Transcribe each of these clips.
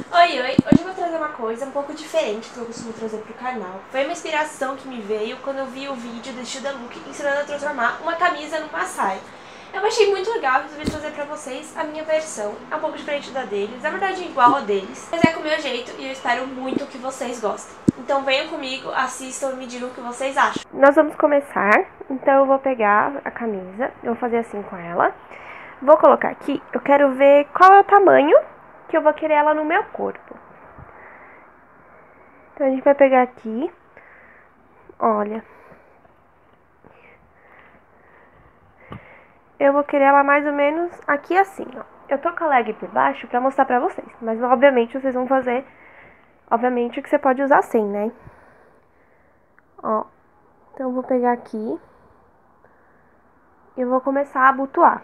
Oi, oi! Hoje eu vou trazer uma coisa um pouco diferente do que eu costumo trazer pro canal. Foi uma inspiração que me veio quando eu vi o vídeo do Estilo Look ensinando a transformar uma camisa numa saia. Eu achei muito legal e resolvi trazer pra vocês a minha versão. É um pouco diferente da deles, na verdade igual a deles. Mas é com o meu jeito e eu espero muito que vocês gostem. Então venham comigo, assistam e me digam o que vocês acham. Nós vamos começar, então eu vou pegar a camisa, eu vou fazer assim com ela. Vou colocar aqui, eu quero ver qual é o tamanho que eu vou querer ela no meu corpo. Então a gente vai pegar aqui, olha. Eu vou querer ela mais ou menos aqui assim, ó. Eu tô com a leg por baixo pra mostrar pra vocês, mas obviamente vocês vão fazer, obviamente que você pode usar sem, né? Ó, então eu vou pegar aqui e vou começar a abotoar.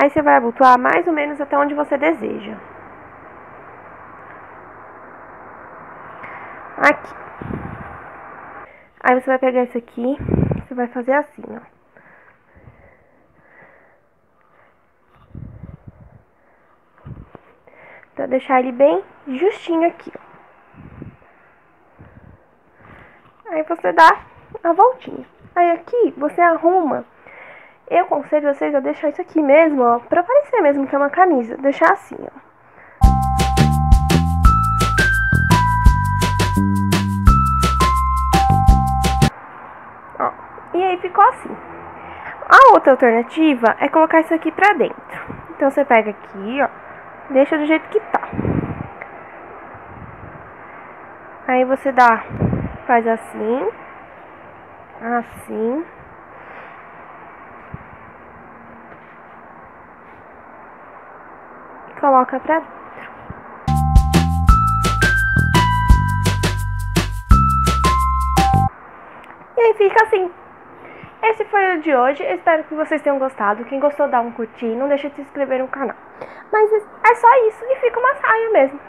Aí você vai abotoar mais ou menos até onde você deseja. Aqui. Aí você vai pegar isso aqui, você vai fazer assim, ó. Então, deixar ele bem justinho aqui, ó. Aí você dá a voltinha. Aí aqui você arruma eu aconselho vocês a deixar isso aqui mesmo, ó, pra parecer mesmo que é uma camisa. Deixar assim, ó. Ó, e aí ficou assim. A outra alternativa é colocar isso aqui pra dentro. Então você pega aqui, ó, deixa do jeito que tá. Aí você dá, faz assim, assim. Coloca pra dentro. E aí fica assim. Esse foi o de hoje, espero que vocês tenham gostado. Quem gostou, dá um curtir, não deixa de se inscrever no canal. Mas é só isso e fica uma saia mesmo.